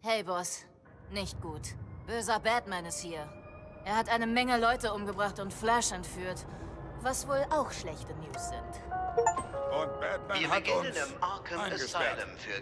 Hey, Boss. Nicht gut. Böser Batman ist hier. Er hat eine Menge Leute umgebracht und Flash entführt. Was wohl auch schlechte News sind. Und Batman Wir hat beginnen uns im Arkham eingesperrt. Asylum für